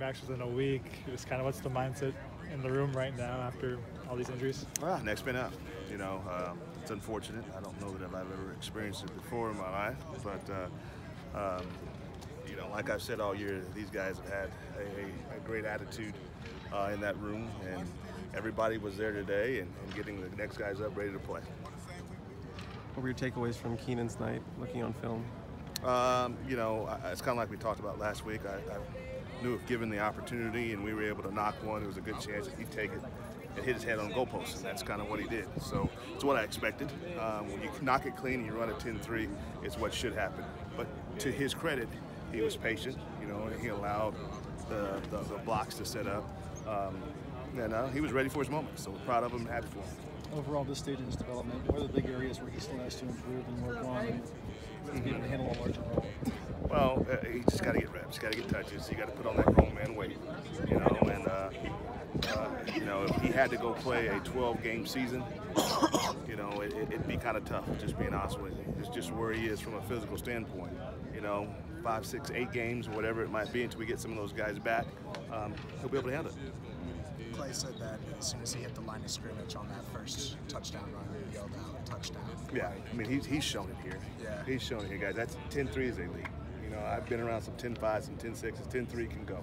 backs within a week. Just kind of what's the mindset in the room right now after all these injuries? Well, next man up. You know, uh, it's unfortunate. I don't know that I've ever experienced it before in my life, but uh, um, you know, like I've said all year, these guys have had a, a great attitude uh, in that room, and everybody was there today and, and, getting the next guys up ready to play. What were your takeaways from Kenan's night, looking on film? Um, you know, it's kind of like we talked about last week. I, I, knew if given the opportunity and we were able to knock one, it was a good chance that he'd take it and hit his head on the goalpost, and that's kind of what he did. So it's what I expected. Um, when you knock it clean and you run a 10-3, it's what should happen. But to his credit, he was patient, you know, and he allowed the, the, the blocks to set up. Um, and uh, he was ready for his moment, so we're proud of him and happy for him. Overall, this stage of his development, what are the big areas where he still has to improve and work on and able to handle a larger role? Well, uh, he just got to get reps, got to get touches. You got to put on that grown man weight, you know. And uh, uh, you know, if he had to go play a 12-game season, you know, it, would be kind of tough. Just being honest with you, it's just where he is from a physical standpoint. You know, five, six, eight games, whatever it might be, until we get some of those guys back, um, he'll be able to handle it. Clay said that as soon as he hit the line of scrimmage on that first touchdown run, he yelled out touchdown. Yeah, I mean, he's, he's shown it here. Yeah. He's shown it here, guys. That's 10-3 is elite. You know, I've been around some 10-5s, some 10-6s. 10-3 can go.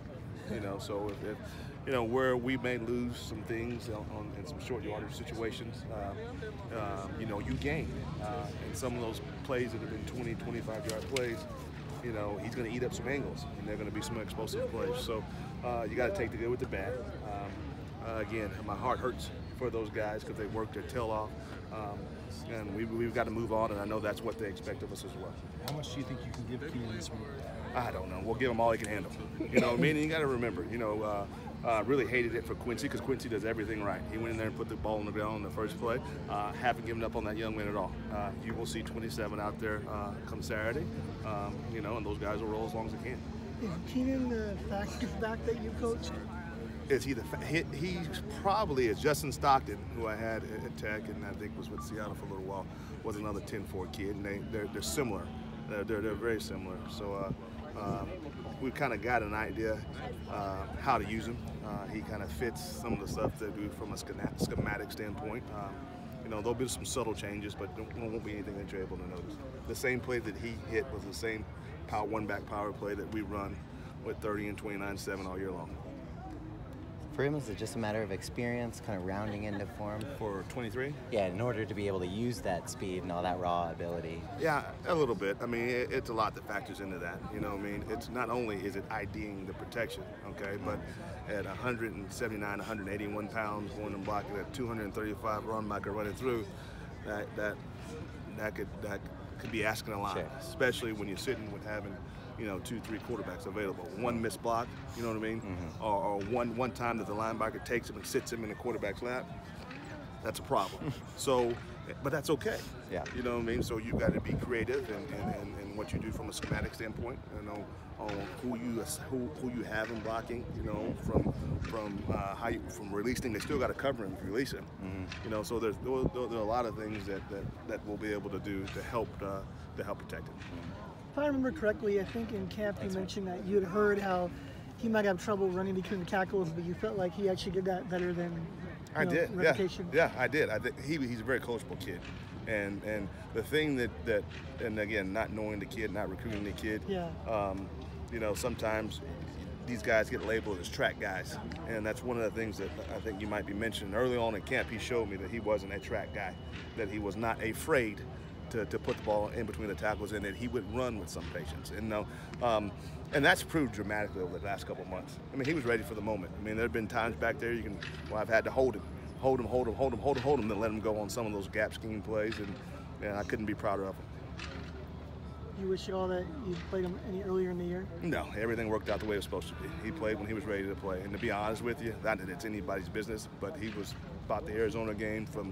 You know, so if, if, you know, where we may lose some things on, on in some short yardage situations, uh, um, you know, you gain. Uh, and some of those plays that have been 20, 25 yard plays, you know, he's going to eat up some angles, and they're going to be some explosive plays. So uh, you got to take the good with the bad. Uh, again, my heart hurts for those guys because they worked their tail off. Um, and we, we've got to move on, and I know that's what they expect of us as well. How much do you think you can give Kenan this week? I don't know. We'll give him all he can handle. You know, I mean, you got to remember, you know, uh, uh, really hated it for Quincy because Quincy does everything right. He went in there and put the ball on the ground in the first play. Uh, haven't given up on that young man at all. Uh, you will see 27 out there uh, come Saturday, um, you know, and those guys will roll as long as they can. Is Kenan the fastest back that you coached? Is he the he, he probably is Justin Stockton, who I had at Tech and I think was with Seattle for a little while, was another 10-4 kid, and they they're, they're similar. They're, they're, they're very similar. So uh, um, we've kind of got an idea uh, how to use him. Uh, he kind of fits some of the stuff that we do from a schematic standpoint. Um, you know, there'll be some subtle changes, but there won't be anything that you're able to notice. The same play that he hit was the same power one back power play that we run with 30 and 29-7 all year long. For him, is it just a matter of experience, kind of rounding into form? For 23? Yeah, in order to be able to use that speed and all that raw ability. Yeah, a little bit. I mean, it, it's a lot that factors into that. You know, I mean, it's not only is it IDing the protection, okay, but at 179, 181 pounds, going and blocking at 235 run backer running through, that that that could that could be asking a lot, sure. especially when you're sitting with having you know, two, three quarterbacks available. One missed block, you know what I mean? Mm-hmm. Or, or, one one time that the linebacker takes him and sits him in the quarterback's lap. That's a problem. so, but that's okay. Yeah. You know what I mean? So you got to be creative and, in, in, in, what you do from a schematic standpoint. You know, on who you who, who you have in blocking. You know, from from uh, how you, from releasing. They still got to cover him if you release him. Mm-hmm. You know, so there's there, there, are a lot of things that, that, that we'll be able to do to help uh, to help protect him. Mm-hmm if I remember correctly, I think in camp you mentioned that you had heard how he might have trouble running between the tackles, but you felt like he actually did that better than I know, did. reputation. Yeah, yeah, I did. I think he, he's a very coachable kid, and and the thing that that and again, not knowing the kid, not recruiting the kid. Yeah. Um, you know, sometimes these guys get labeled as track guys, and that's one of the things that I think you might be mentioning. Early on in camp, he showed me that he wasn't a track guy, that he was not afraid to, to put the ball in between the tackles and that he would run with some patience. And, uh, um, and that's proved dramatically over the last couple months. I mean, he was ready for the moment. I mean, there have been times back there you can, well, I've had to hold him, hold him, hold him, hold him, hold him, hold him, then let him go on some of those gap scheme plays, and, and I couldn't be prouder of him. You wish you all that you played him any earlier in the year? No, everything worked out the way it was supposed to be. He played when he was ready to play. And to be honest with you, not that it's anybody's business, but he was about the Arizona game from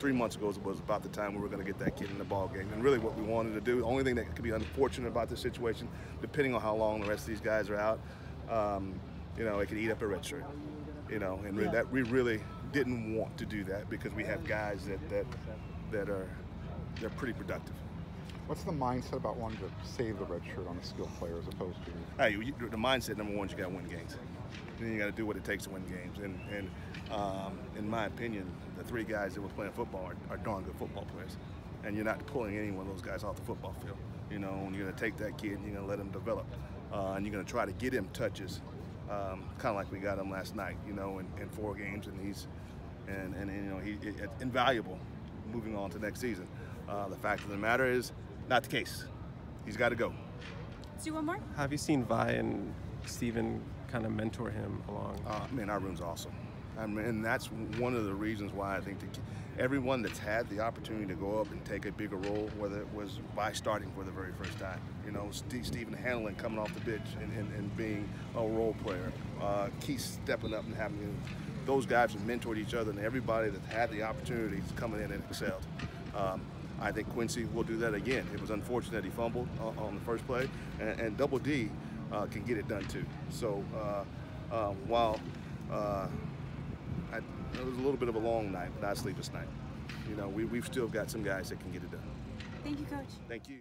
three months ago was about the time we were going to get that kid in the ball game. And really what we wanted to do, the only thing that could be unfortunate about this situation, depending on how long the rest of these guys are out, um, you know, it could eat up a red shirt. You know, and yeah. that we really didn't want to do that because we have guys that that that are they're pretty productive. What's the mindset about wanting to save the red shirt on a skilled player as opposed to? Hey, the mindset number one, is you got to win games. Then you got to do what it takes to win games. And, and um, in my opinion, the three guys that were playing football are, are darn good football players. And you're not pulling any one of those guys off the football field. You know, and you're going to take that kid and you're going to let him develop. Uh, and you're going to try to get him touches, um, kind of like we got him last night. You know, in, in four games, and he's and, and, and you know he it, it's invaluable moving on to next season. Uh, the fact of the matter is, not the case. He's got to go. Let's do one more. Have you seen Vi and Steven kind of mentor him along? Uh, man, our room's awesome. I mean, and that's one of the reasons why I think that everyone that's had the opportunity to go up and take a bigger role, whether it was by starting for the very first time, you know, Steve, Stephen Hanlon coming off the bench and, and, and being a role player, uh, Keith stepping up and having those guys have mentored each other, and everybody that's had the opportunity is coming in and excelled. Um, I think Quincy will do that again. It was unfortunate that he fumbled on, on the first play, and, and Double D uh, can get it done too. So uh, uh, while uh, I, it was a little bit of a long night, not sleepless night, you know, we, we've still got some guys that can get it done. Thank you, Coach. Thank you.